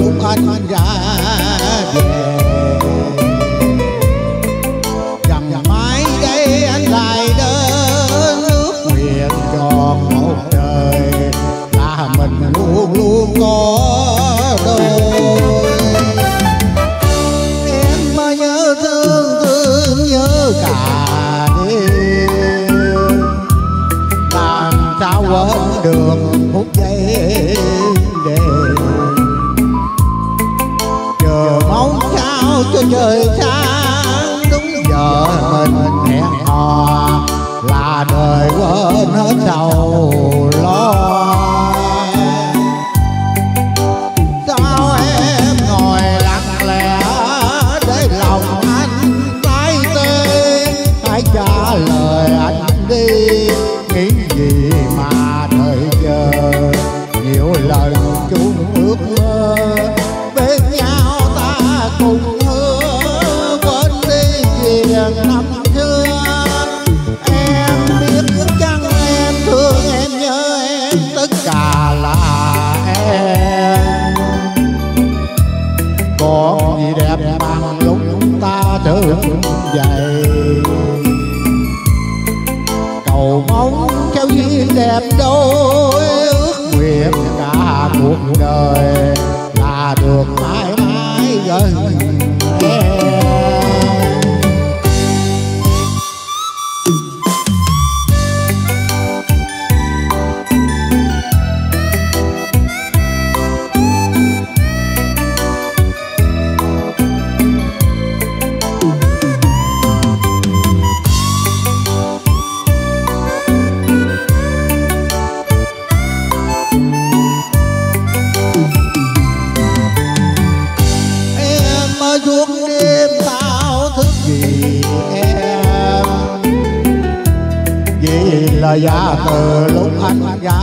lúc anh ra về chẳng mãi đây anh lại đến nước nguyện tròn một đời Là mình luôn luôn có đôi Em mà nhớ thương thương nhớ cả đêm Làm sao quên được phút giây đêm cho trời sáng. Đúng giờ mình hẹn hò là đời quên nó sầu đường cầu mong cho duyên đẹp đôi ước nguyện cả cuộc đời. suốt đêm tao thức vì em. Vì là giả từ lúc anh ra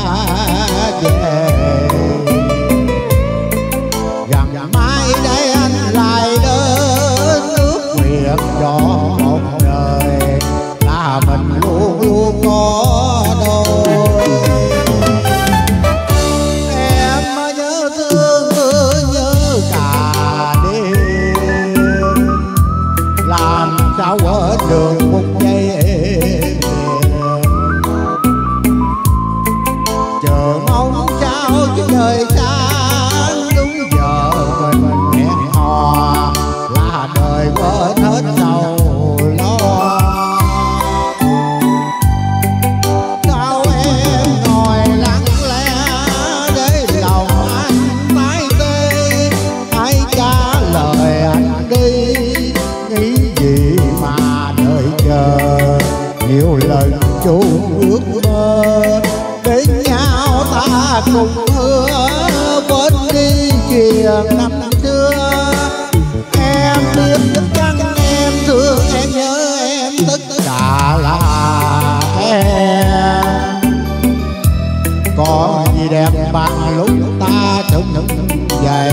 việc năm xưa, em biết chăng em thương, em nhớ, em tất cả là em. Có gì đẹp bằng lúc ta trông dậy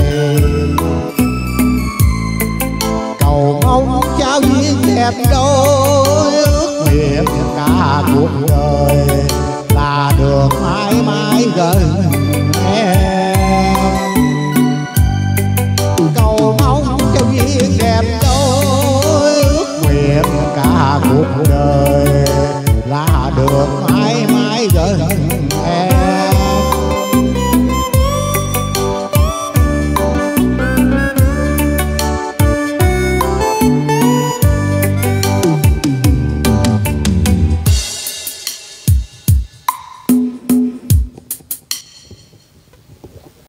cầu mong trao duyên đẹp đâu cuộc đời. Là được mãi mãi gần